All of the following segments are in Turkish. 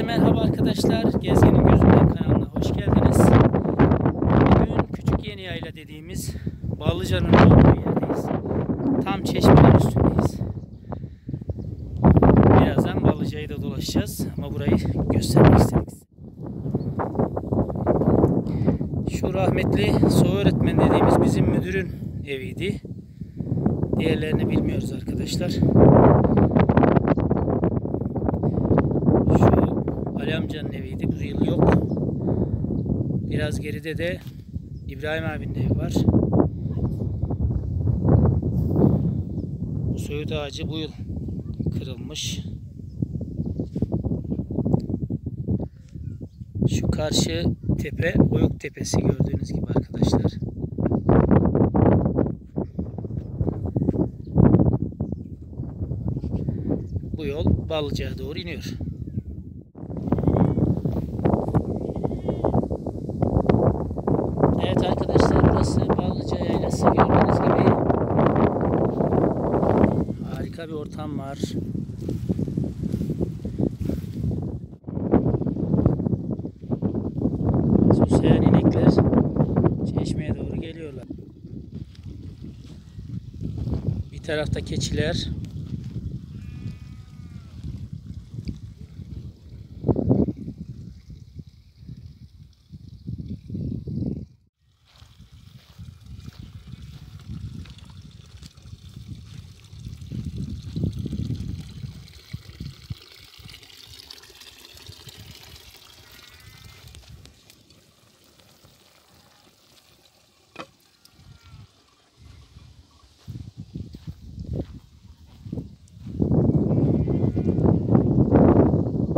Herkese merhaba arkadaşlar. Gezginin Gözünden kanalına hoş geldiniz. Bugün Küçük Yeni Yayla dediğimiz Ballıca'nın olduğu yerdeyiz. Tam çeşmenin üstündeyiz. Birazdan Ballıca'yı da dolaşacağız ama burayı göstermek istedik. Şu rahmetli Su öğretmen dediğimiz bizim müdürün eviydi. Diğerlerini bilmiyoruz arkadaşlar. Şu Ali amcanın eviydi. Bu yıl yok. Biraz geride de İbrahim abinin evi var. Bu söğüt ağacı bu yıl kırılmış. Şu karşı tepe Oyuk Tepesi gördüğünüz gibi arkadaşlar. Bu yol Ballıca'ya doğru iniyor. Evet arkadaşlar burası Yaylası gördüğünüz gibi harika bir ortam var. Süsleyen inekler çeşmeye doğru geliyorlar. Bir tarafta keçiler.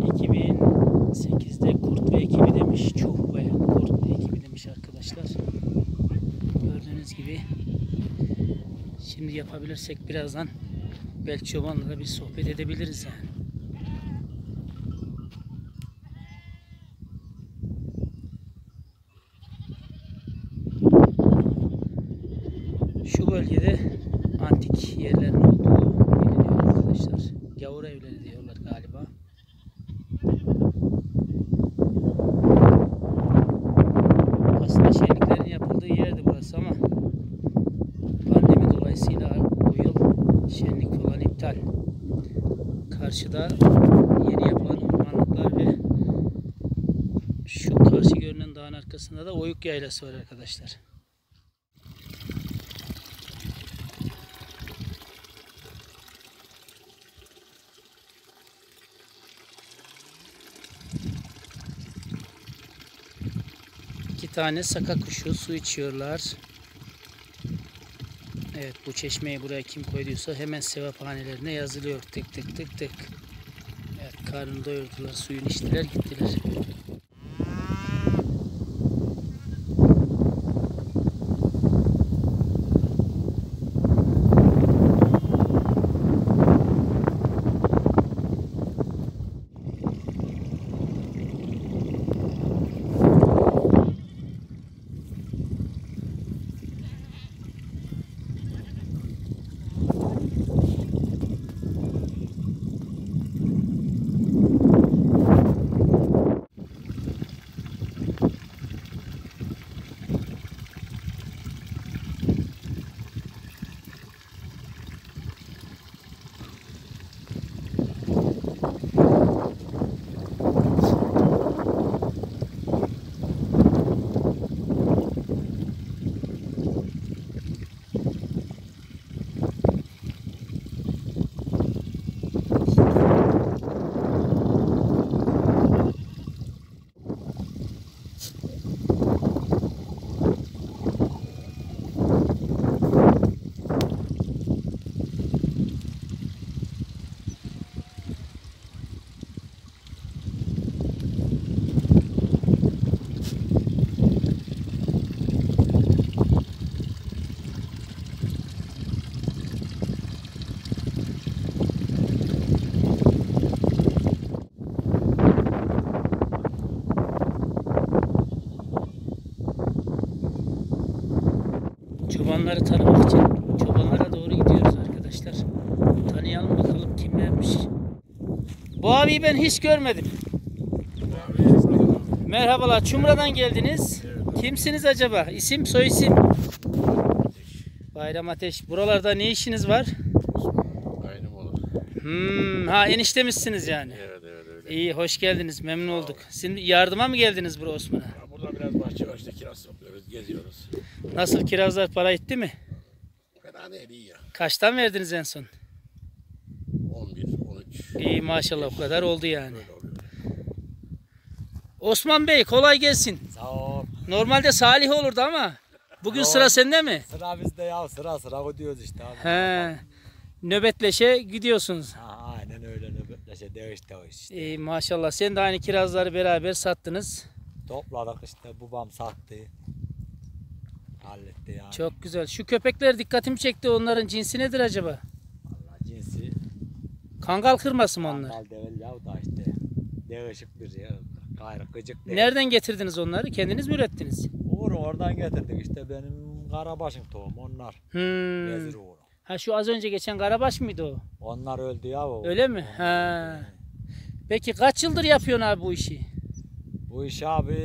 ...2008'de kurt ve ekibi demiş. Çok bayağı kurt ve ekibi demiş arkadaşlar. Gördüğünüz gibi... ...şimdi yapabilirsek birazdan... ...belki çobanla da bir sohbet edebiliriz yani. Şu bölgede antik yerlerin olduğu biliniyor arkadaşlar. Gavur evleri diyorlar galiba. Aslında şenliklerin yapıldığı yerdi burası ama pandemi dolayısıyla bu yıl şenlik falan iptal. Karşıda yeni yapılan ormanlıklar ve şu karşı görünen dağın arkasında da Oyuk Yaylası var arkadaşlar. İki tane saka kuşu su içiyorlar. Evet bu çeşmeyi buraya kim koyduysa hemen sevaphanelerine yazılıyor. Tık tık tık tık. Evet karnını doyurdular, suyunu içtiler gittiler. Çobanları tanımak için çobanlara doğru gidiyoruz arkadaşlar. Tanıyalım bakalım kimlermiş. Bu abiyi ben hiç görmedim. Merhabalar, Çumra'dan geldiniz. Kimsiniz acaba? İsim, soy isim? Bayram Ateş. Buralarda ne işiniz var? Aynı olur. Hmm, ha eniştemizsiniz yani. Evet evet öyle. İyi, hoş geldiniz. Memnun olduk. Şimdi yardıma mı geldiniz buraya Osman'a? Burada biraz bahçe başta kiraz topluyoruz, geziyoruz. Nasıl kirazlar para etti mi? Fena değil iyi ya. Kaçtan verdiniz en son? 11, 13 İyi maşallah o kadar oldu yani. Osman Bey kolay gelsin. Sağ ol. Normalde Salih olurdu ama bugün sıra sende mi? Sıra bizde ya sıra sıra gidiyoruz işte abi. He. Nöbetleşe gidiyorsunuz. Ha, aynen öyle nöbetleşe değiş değiş işte. İyi maşallah. Sen de aynı kirazları beraber sattınız. Topladık işte babam sattı. Halletti yani. Çok güzel. Şu köpekler dikkatimi çekti. Onların cinsi nedir acaba? Vallahi cinsi. Kangal kırması mı onlar? Kangal devel ya da işte. Değişik bir ya. Gayrı gıcık değil. Nereden getirdiniz onları? Kendiniz mi ürettiniz? Uğur oradan getirdik işte benim Karabaş'ın tohumu onlar. Hmm. Vezir Uğur. Ha şu az önce geçen Karabaş mıydı o? Onlar öldü ya o. Öyle mi? Ha. Peki kaç yıldır yapıyorsun abi bu işi? Bu işi abi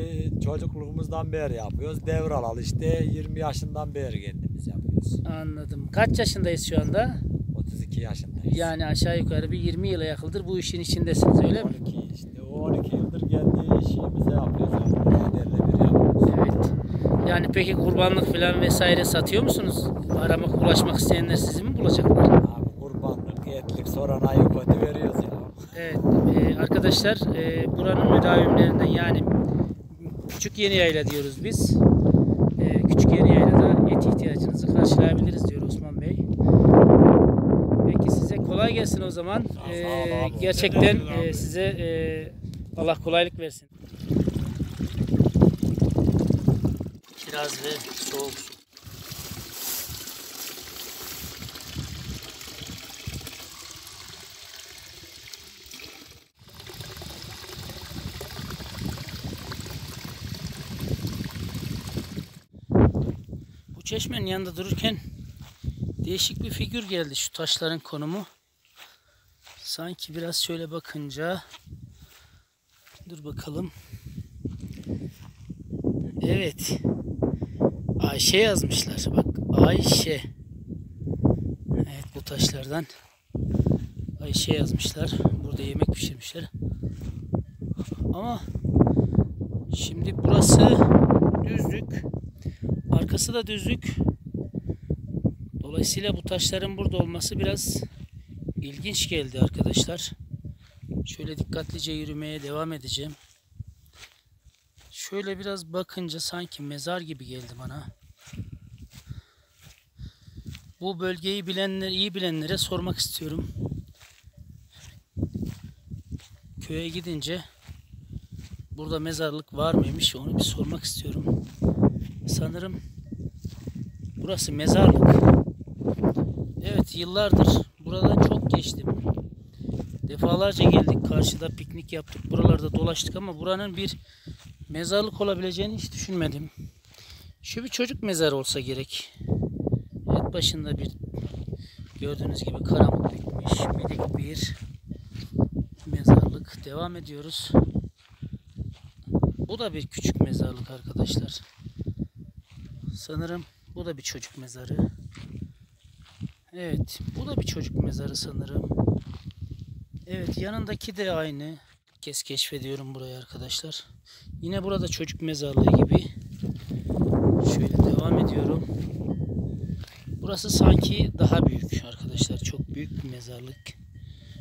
çocukluğumuzdan beri yapıyoruz. Devralal işte 20 yaşından beri kendimiz yapıyoruz. Anladım. Kaç yaşındayız şu anda? 32 yaşındayız. Yani aşağı yukarı bir 20 yıla yakıldır bu işin içindesiniz öyle mi? 12 işte o 12 yıldır kendi işimizi yapıyoruz. Ederle bir yapıyoruz. Evet. Yani peki kurbanlık falan vesaire satıyor musunuz? Aramak, ulaşmak isteyenler sizi mi bulacaklar? Abi kurbanlık, etlik, soran ayı kötü veriyoruz ya. Evet e, arkadaşlar e, buranın müdavimlerinden yani küçük yeni yayla diyoruz biz. E, küçük yeni yaylada et ihtiyacınızı karşılayabiliriz diyor Osman Bey. Peki size kolay gelsin o zaman. E, gerçekten e, size e, Allah kolaylık versin. Kiraz ve soğuk su. Çeşmenin yanında dururken değişik bir figür geldi şu taşların konumu. Sanki biraz şöyle bakınca dur bakalım. Evet. Ayşe yazmışlar. Bak Ayşe. Evet bu taşlardan Ayşe yazmışlar. Burada yemek pişirmişler. Ama şimdi burası düzlük. Arkası da düzlük. Dolayısıyla bu taşların burada olması biraz ilginç geldi arkadaşlar. Şöyle dikkatlice yürümeye devam edeceğim. Şöyle biraz bakınca sanki mezar gibi geldi bana. Bu bölgeyi bilenler, iyi bilenlere sormak istiyorum. Köye gidince burada mezarlık var mıymış onu bir sormak istiyorum. Sanırım burası mezarlık. Evet yıllardır buradan çok geçtim. Defalarca geldik karşıda piknik yaptık. Buralarda dolaştık ama buranın bir mezarlık olabileceğini hiç düşünmedim. Şu bir çocuk mezarı olsa gerek. Evet başında bir gördüğünüz gibi karamuk dikmiş. Minik bir mezarlık. Devam ediyoruz. Bu da bir küçük mezarlık arkadaşlar. Sanırım bu da bir çocuk mezarı. Evet, bu da bir çocuk mezarı sanırım. Evet, yanındaki de aynı. Kez keşfediyorum burayı arkadaşlar. Yine burada çocuk mezarlığı gibi. Şöyle devam ediyorum. Burası sanki daha büyük arkadaşlar. Çok büyük bir mezarlık.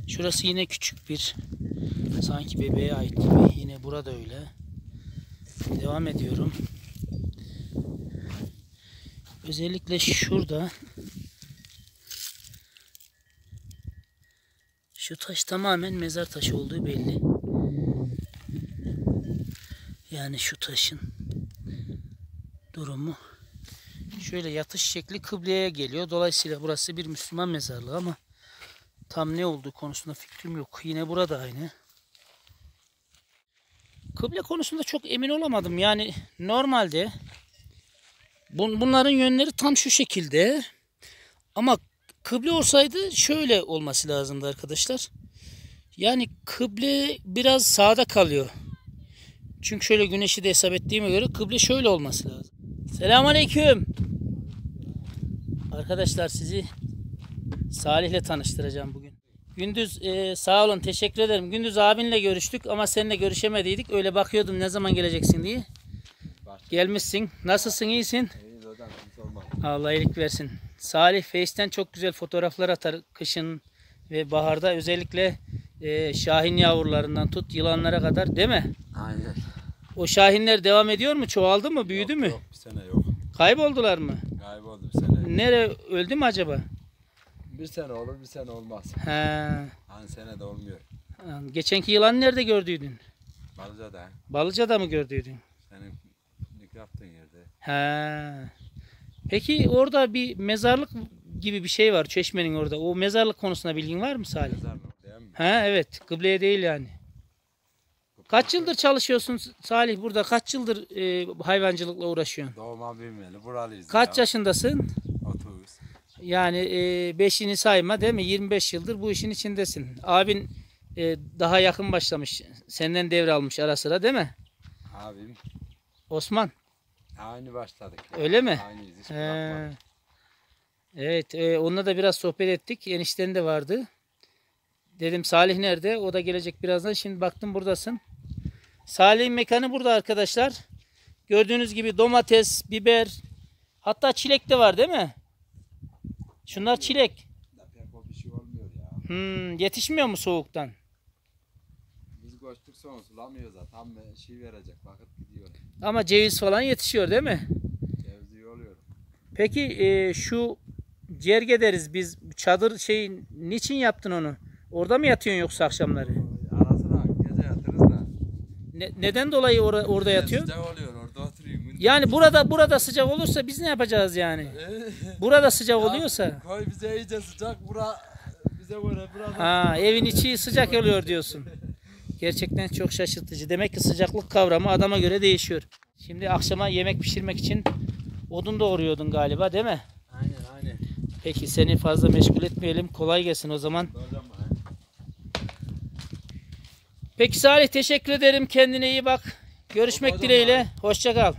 Şurası yine küçük bir sanki bebeğe ait gibi. Yine burada öyle. Devam ediyorum. Özellikle şurada şu taş tamamen mezar taşı olduğu belli. Yani şu taşın durumu şöyle yatış şekli kıbleye geliyor. Dolayısıyla burası bir Müslüman mezarlığı ama tam ne olduğu konusunda fikrim yok. Yine burada aynı. Kıble konusunda çok emin olamadım. Yani normalde bun- bunların yönleri tam şu şekilde. Ama kıble olsaydı şöyle olması lazımdı arkadaşlar. Yani kıble biraz sağda kalıyor. Çünkü şöyle güneşi de hesap ettiğime göre kıble şöyle olması lazım. Selamünaleyküm. Arkadaşlar sizi Salih'le tanıştıracağım bugün. Gündüz e, sağ olun teşekkür ederim. Gündüz abinle görüştük ama seninle görüşemediydik. Öyle bakıyordum ne zaman geleceksin diye. Gelmişsin. Nasılsın iyisin? İyi hocam. Allah iyilik versin. Salih Face'ten çok güzel fotoğraflar atar kışın ve baharda özellikle e, şahin yavrularından tut yılanlara kadar değil mi? Aynen. O şahinler devam ediyor mu? Çoğaldı mı? Büyüdü Yok, mü? Yok bir sene yok. Kayboldular mı? Kayboldu bir sene. Nere öldü mü acaba? Bir sene olur bir sene olmaz. He. Hani sene de olmuyor. Geçenki yılan nerede gördüydün? Balıca da Balıca'da mı gördüydün? Yaptığın yerde. He. Peki orada bir mezarlık gibi bir şey var çeşmenin orada. O mezarlık konusunda bilgin var mı Salih? Mezar mı? Değil mi? He evet. Kıbleye değil yani. Kaç yıldır çalışıyorsun Salih burada? Kaç yıldır e, hayvancılıkla uğraşıyorsun? Doğma bilmeli. Buralıyız. Kaç ya. yaşındasın? 30. Yani e, beşini sayma değil mi? 25 yıldır bu işin içindesin. Abin e, daha yakın başlamış. Senden devralmış ara sıra değil mi? Abim Osman. Aynı başladık. Öyle mi? Aynıyız. Hiç bırakmadık. Evet, e, onunla da biraz sohbet ettik. Enişten de vardı. Dedim Salih nerede? O da gelecek birazdan. Şimdi baktım buradasın. Salih'in mekanı burada arkadaşlar. Gördüğünüz gibi domates, biber, hatta çilek de var değil mi? Şunlar çilek. Pek o bir şey olmuyor ya. Hmm, yetişmiyor mu soğuktan? Biz koştuk son sulamıyoruz da tam şey verecek vakit gidiyor. Ama ceviz falan yetişiyor değil mi? Cevzi oluyor. Peki e, şu cerge deriz biz çadır şey niçin yaptın onu? Orada mı yatıyorsun yoksa akşamları? Ara sıra gece yatırız da. Ne- neden dolayı ora- orada yatıyor? Sıcak oluyor orada oturuyorum. Yani burada burada sıcak olursa biz ne yapacağız yani? Burada sıcak oluyorsa. Koy bize iyice sıcak bura bize göre burada. Ha evin içi sıcak oluyor diyorsun. Gerçekten çok şaşırtıcı. Demek ki sıcaklık kavramı adama göre değişiyor. Şimdi akşama yemek pişirmek için odun doğruyordun galiba değil mi? Aynen aynen. Peki seni fazla meşgul etmeyelim. Kolay gelsin o zaman. Peki Salih teşekkür ederim. Kendine iyi bak. Görüşmek dileğiyle. Hoşça kal.